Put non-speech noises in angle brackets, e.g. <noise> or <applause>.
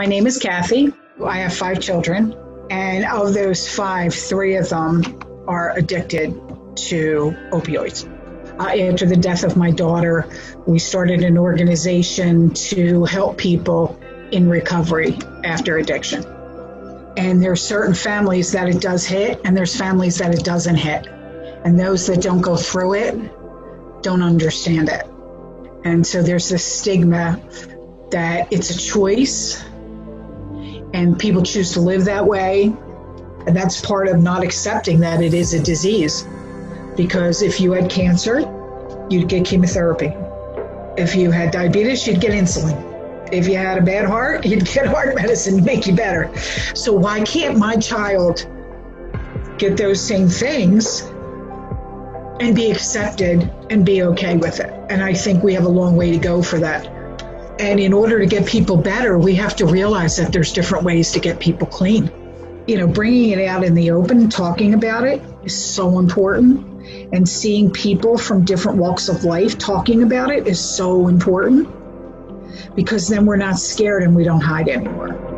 My name is Kathy. I have five children, and of those five, three of them are addicted to opioids. Uh, after the death of my daughter, we started an organization to help people in recovery after addiction. And there are certain families that it does hit, and there's families that it doesn't hit. And those that don't go through it don't understand it. And so there's this stigma that it's a choice and people choose to live that way. And that's part of not accepting that it is a disease. Because if you had cancer, you'd get chemotherapy. If you had diabetes, you'd get insulin. If you had a bad heart, <laughs> you'd get heart medicine to make you better. So why can't my child get those same things and be accepted and be okay with it? And I think we have a long way to go for that. And in order to get people better, we have to realize that there's different ways to get people clean. You know, bringing it out in the open, talking about it is so important. And seeing people from different walks of life talking about it is so important because then we're not scared and we don't hide anymore.